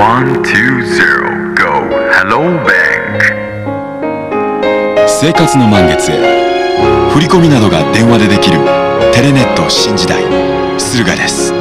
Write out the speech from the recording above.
120 Go. Hello Bank. 生活の満月へ振り込みなどが電話でできるテレネット新時代駿河です。